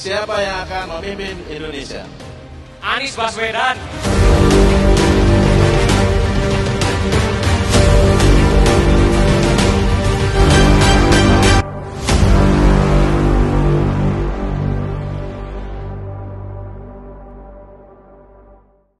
siapa yang akan memimpin Indonesia? Anies Baswedan.